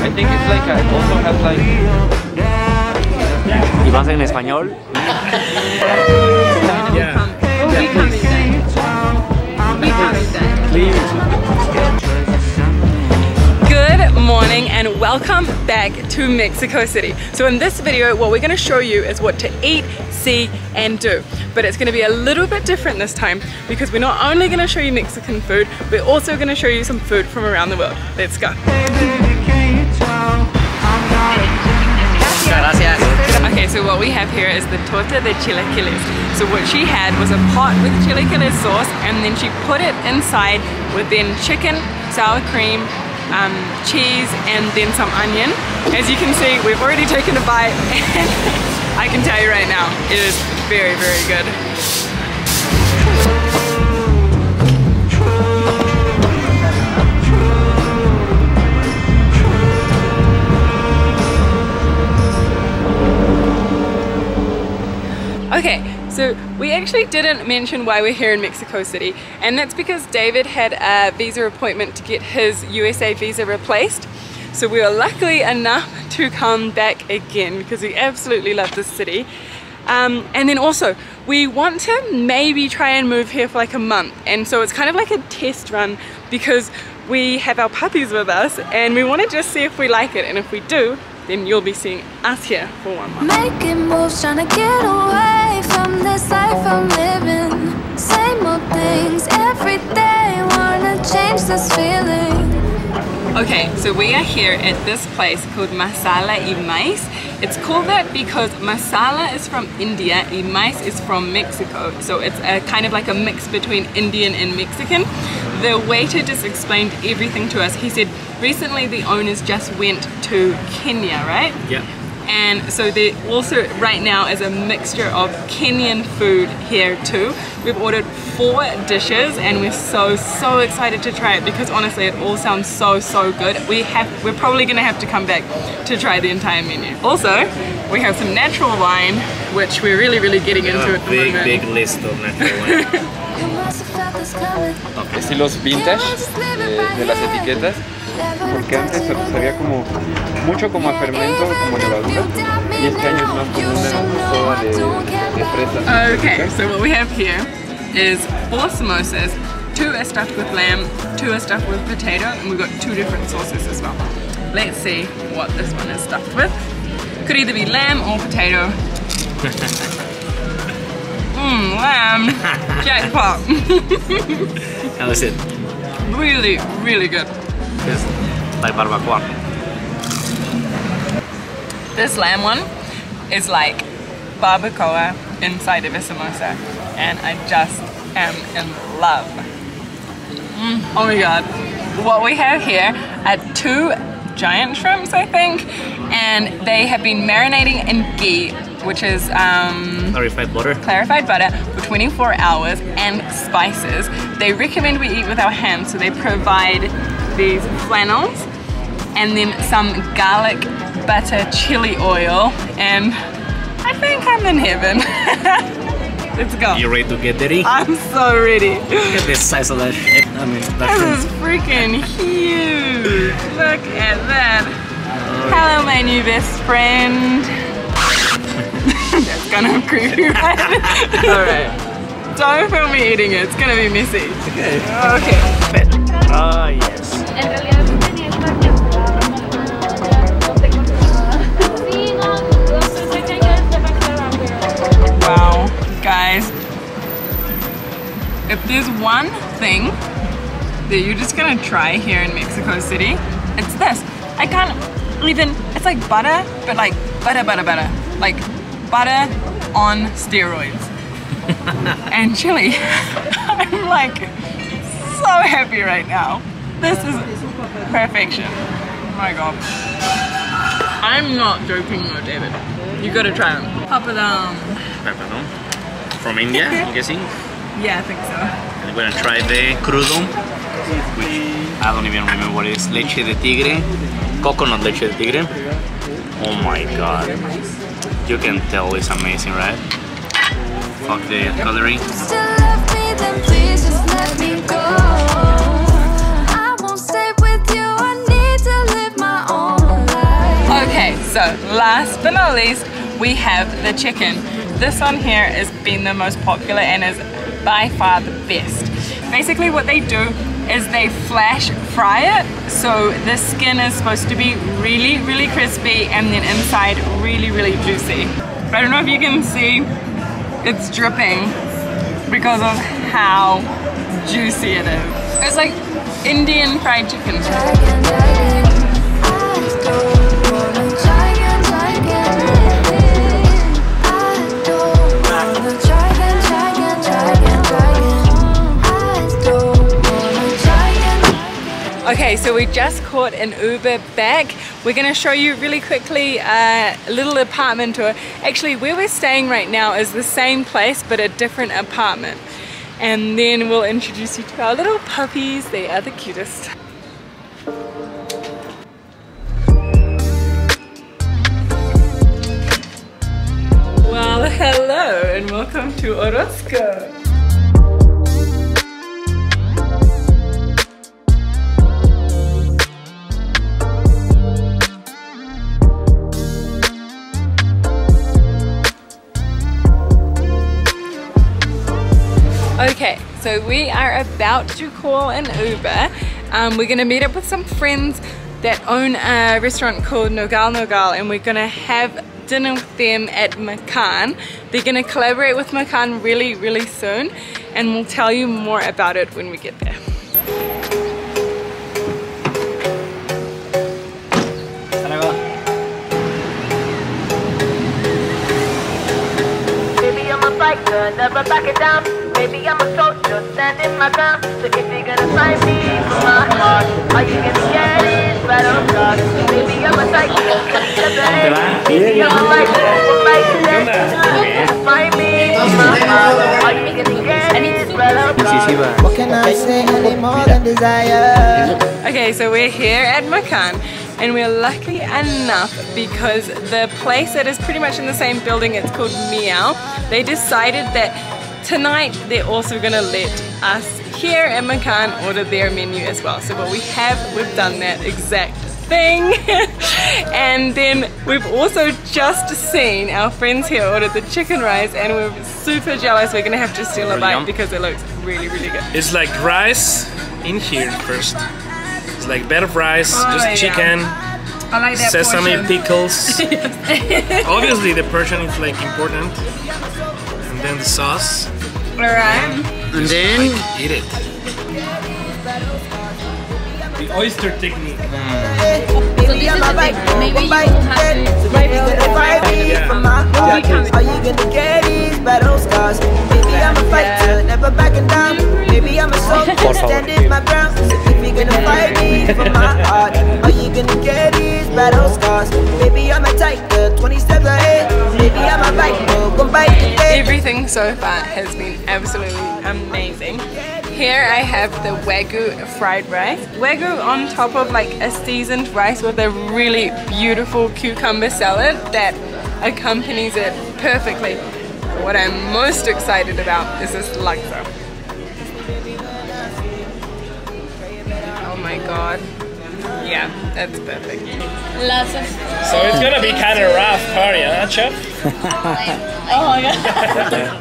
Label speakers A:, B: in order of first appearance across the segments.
A: I think it's like a, also has like.
B: ¿Y más en español?
C: Good morning and welcome back to Mexico City. So in this video, what we're gonna show you is what to eat, see, and do. But it's gonna be a little bit different this time because we're not only gonna show you Mexican food, we're also gonna show you some food from around the world. Let's go. Okay, so what we have here is the torta de chilaquiles. So what she had was a pot with chilaquiles sauce and then she put it inside with then chicken, sour cream, um, cheese and then some onion. As you can see, we've already taken a bite and I can tell you right now, it is very, very good. Okay, so we actually didn't mention why we're here in Mexico City, and that's because David had a visa appointment to get his USA visa replaced. So we were luckily enough to come back again because we absolutely love this city. Um, and then also, we want to maybe try and move here for like a month, and so it's kind of like a test run because we have our puppies with us, and we want to just see if we like it, and if we do, then you'll be seeing us here for one month.
D: Making moves, trying to get away from this life I'm living. Same old things every day, wanna change this feeling.
C: Okay, so we are here at this place called Masala y Maiz. It's called that because masala is from India, y maiz is from Mexico. So it's a kind of like a mix between Indian and Mexican. The waiter just explained everything to us. He said recently the owners just went to Kenya, right?
B: Yeah.
C: And so there also right now is a mixture of Kenyan food here too. We've ordered four dishes and we're so so excited to try it because honestly it all sounds so so good. We have we're probably gonna have to come back to try the entire menu. Also, we have some natural wine which we're really really getting into at the
B: big,
C: moment.
B: big list of natural wine.
D: You must have felt.
A: Estilos vintage de, eh, de las etiquetas. Porque antes sabía como mucho como a fermento, como levadura. Y este año es más como una soda de, de fresa.
C: Okay, so what we have here is four samosas. Two are stuffed with lamb, two are stuffed with potato, and we've got two different sauces as well. Let's see what this one is stuffed with. Could either be lamb or potato. Mmm, lamb. Jackpot.
B: How is it?
C: really, really good.
B: It's like barbacoa.
C: This lamb one is like barbacoa inside of a samosa, and I just am in love. Mm, oh my god. What we have here are two giant shrimps, I think, and they have been marinating in ghee, which is um,
B: Clarified butter.
C: clarified butter for 24 hours and spices. They recommend we eat with our hands, so they provide these flannels and then some garlic butter chili oil, and I think I'm in heaven. Let's go.
B: You ready to get dirty?
C: I'm so ready.
B: Look at the size of that shit. I mean, that
C: This is freaking huge. Look at that. Hello, my new best friend. That's gonna creep you right. Alright. Don't film me eating it, it's gonna be messy.
B: Okay.
C: Okay.
B: Ah, yes.
E: En realidad tenía no te controlaba. Sí, no, no pensé que ella se va a quedar, pero...
C: Wow, guys. If there's one thing that you're just gonna try here in Mexico City, it's this. I can't even, it's like butter, but like butter, butter, butter. Like butter on steroids. and chili. I'm like so happy right now. This is perfection. Oh my god. I'm not joking though, David. You gotta try them. Papadum.
B: Pepperoni. From India, I'm guessing.
C: Yeah, I think so.
B: I'm gonna try the crudo, which I don't even remember what it is. Leche de tigre, coconut leche de tigre. Oh my god. You can tell it's amazing, right? Fuck the coloring.
C: Last but not least, we have the chicken. This one here has been the most popular and is by far the best. Basically what they do is they flash fry it so the skin is supposed to be really really crispy and then inside really really juicy. I don't know if you can see it's dripping because of how juicy it is. It's like Indian fried chicken. Okay, so we just caught an Uber back. We're gonna show you really quickly uh, a little apartment tour. Actually, where we're staying right now is the same place, but a different apartment. And then we'll introduce you to our little puppies. They are the cutest. Well, hello and welcome to Orozco. Okay, so we are about to call an Uber. Um, we're gonna meet up with some friends that own a restaurant called Nogal Nogal and we're gonna have dinner with them at Makan. They're gonna collaborate with Makan really, really soon and we'll tell you more about it when we get there.
F: Never backing down. Baby, I'm a soldier, standing my ground. So if you're gonna find me for my heart, all you gonna get is battle scars. Baby, I'm a psycho, Baby, I'm a fighter, never backing down. Find me for my heart, all you gonna get is battle scars.
G: What can I say any more than desire?
C: Okay, so we're here at Makan and we're lucky enough because the place that is pretty much in the same building, it's called Meow, they decided that tonight they're also gonna let us here at Makan order their menu as well. So what we have, we've done that exact thing. and then we've also just seen our friends here order the chicken rice and we're super jealous. We're gonna have to steal a bite because it looks really, really good.
H: It's like rice in here first. It's like bed of rice,
C: Oh,
H: just
C: yeah.
H: chicken,
C: I like that
H: sesame
C: portion.
H: pickles. Obviously the portion is like important. And then the sauce.
C: Alright.
B: And then
H: Eat it. The oyster technique.
G: Baby, I'm a bike,
E: maybe you have to-
G: So if you're gonna fight me
H: Yeah.
G: for my heart, all you gonna get is battle scars. Baby, I'm a fighter, never backing down. Baby, I'm a soldier, standing my ground. If you're gonna fight me for my heart, all you gonna get is battle scars. Baby, I'm a tiger, 20 steps ahead. Baby, I'm a bike, go bike today.
C: Everything so far has been absolutely amazing. Here I have the Wagyu fried rice. Wagyu on top of like a seasoned rice with a really beautiful cucumber salad that accompanies it perfectly. What I'm most excited about is this laksa. Oh my god. Yeah, that's perfect.
E: Lots of.
H: So it's gonna be kind of rough party, huh, Chef?
E: Oh my god.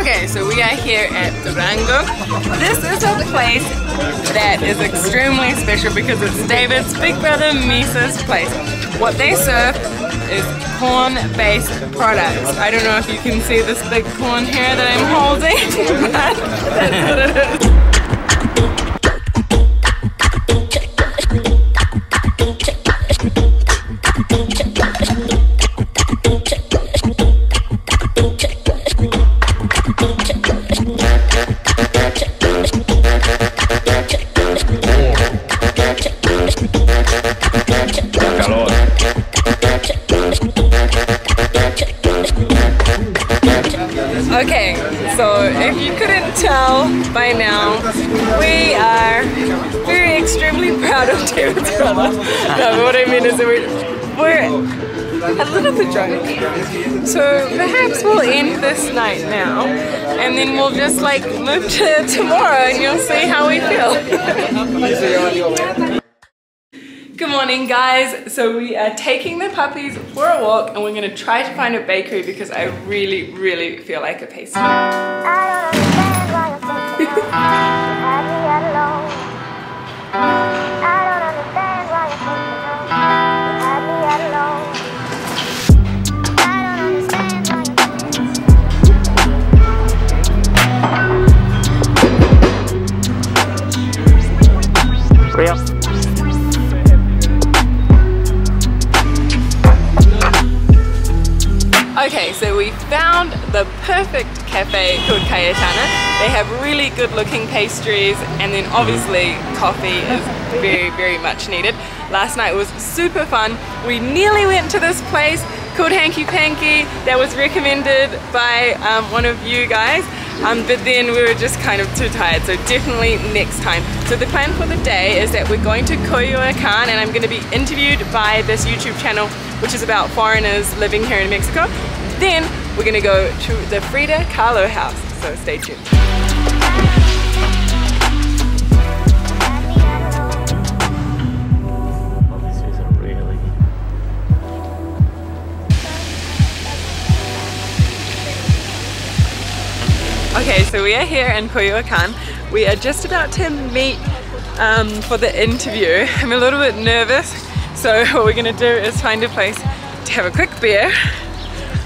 C: Okay, so we are here at Durango. This is a place that is extremely special because it's David's big brother Misa's place. What they serve is corn-based products. I don't know if you can see this big corn here that I'm holding, we're, we're a little bit drunk. So perhaps we'll end this night now and then we'll just like move to tomorrow and you'll see how we feel. Good morning guys. So we are taking the puppies for a walk and we're gonna try to find a bakery because I really, really feel like a pastry. perfect cafe called Cayetana. They have really good looking pastries and then obviously coffee is very, very much needed. Last night was super fun. We nearly went to this place called Hanky Panky that was recommended by um, one of you guys. Um, but then we were just kind of too tired, so definitely next time. So the plan for the day is that we're going to Coyoacan and I'm going to be interviewed by this YouTube channel which is about foreigners living here in Mexico. Then we're going to go to the Frida Kahlo house, so stay tuned.
B: This is really
C: Okay, so we are here in Coyoacan. We are just about to meet um, for the interview. I'm a little bit nervous, so what we're gonna do is find a place to have a quick beer,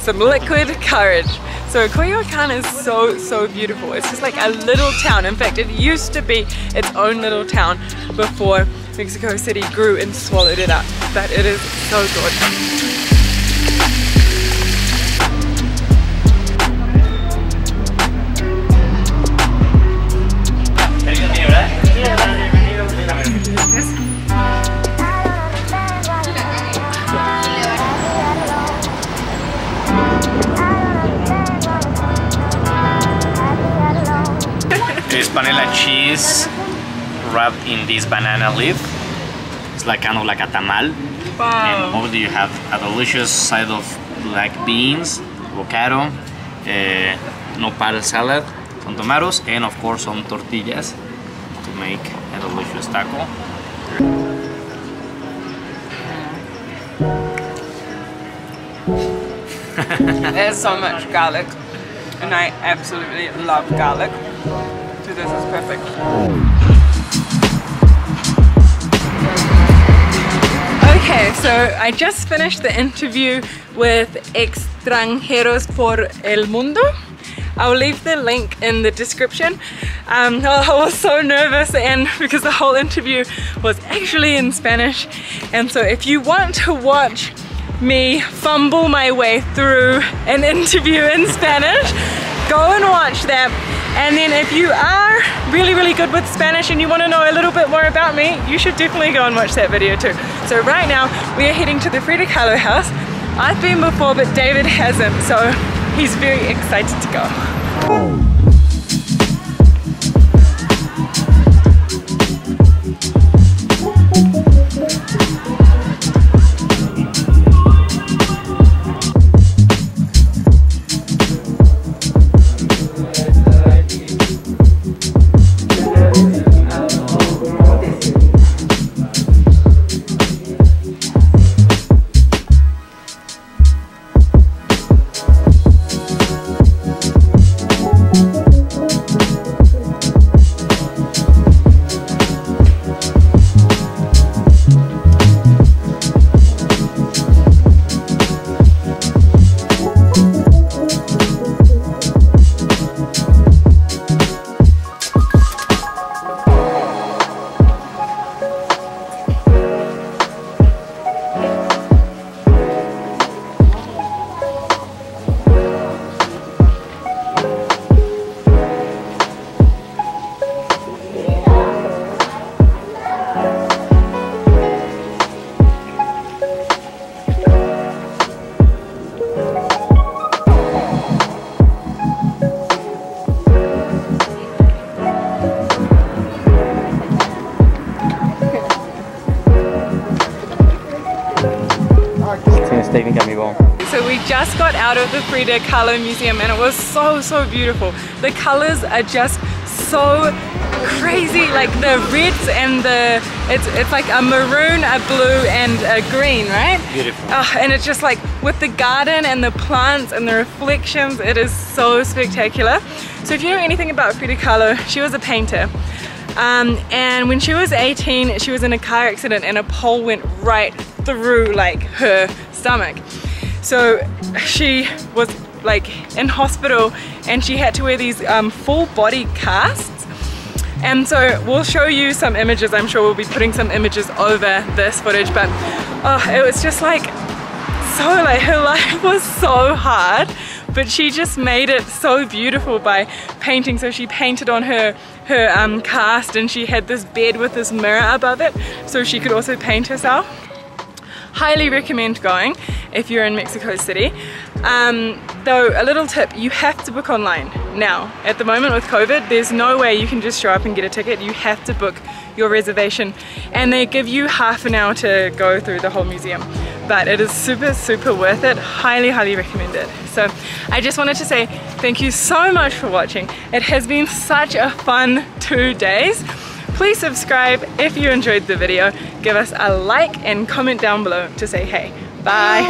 C: some liquid courage. So Coyoacan is so, so beautiful. It's just like a little town. In fact, it used to be its own little town before Mexico City grew and swallowed it up. But it is so good.
B: In this banana leaf. It's like kind of like a tamal. And over there you have a delicious side of black beans, avocado, uh, nopal salad, some tomatoes, and of course some tortillas to make a delicious taco.
C: There's so much garlic, and I absolutely love garlic. So this is perfect. Okay, so I just finished the interview with Extranjeros por el Mundo. I'll leave the link in the description. Um, I was so nervous and because the whole interview was actually in Spanish. And so if you want to watch me fumble my way through an interview in Spanish, go and watch that. And then if you are really, really good with Spanish and you want to know a little bit more about me, you should definitely go and watch that video too. So right now, we are heading to the Frida Kahlo house. I've been before, but David hasn't, so he's very excited to go. Oh. Just got out of the Frida Kahlo Museum and it was so, so beautiful. The colors are just so crazy, like the reds and the, it's, it's like a maroon, a blue and a green, right?
B: Beautiful.
C: Ah, and it's just like with the garden and the plants and the reflections, it is so spectacular. So if you know anything about Frida Kahlo, she was a painter. Um, and when she was 18, she was in a car accident and a pole went right through like her stomach. So she was like in hospital and she had to wear these um, full body casts. And so we'll show you some images. I'm sure we'll be putting some images over this footage, but oh, it was just like so like her life was so hard but she just made it so beautiful by painting so she painted on her her um, cast and she had this bed with this mirror above it so she could also paint herself highly recommend going if you're in Mexico City. Um, though a little tip you have to book online. Now at the moment with COVID there's no way you can just show up and get a ticket. You have to book your reservation. And they give you half an hour to go through the whole museum. But it is super super worth it. Highly highly recommend it. So I just wanted to say thank you so much for watching. It has been such a fun two days. Please subscribe if you enjoyed the video give us a like and comment down below to say hey. Bye